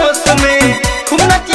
होश में खूब नच